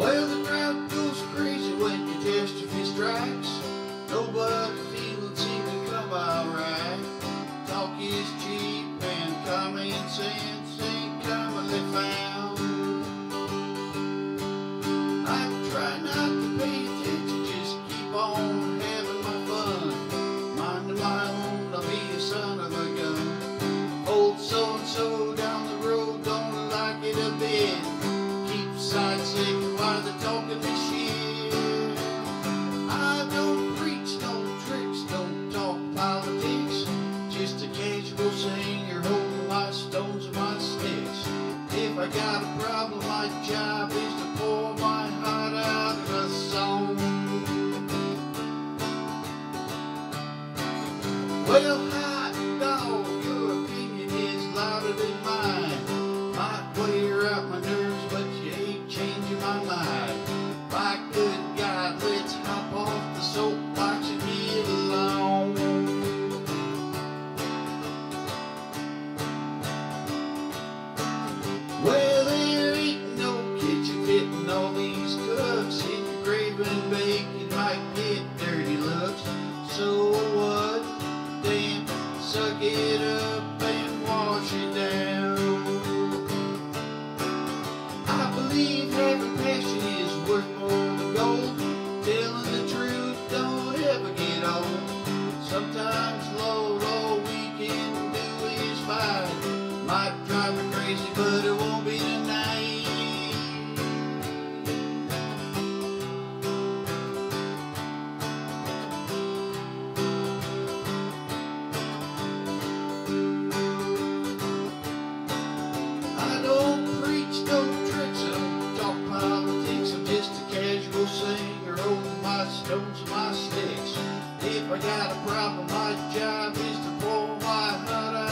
Well, Well, suck it up and wash it down. I believe heaven. my sticks. If I got a problem, my job is to pull my nut out.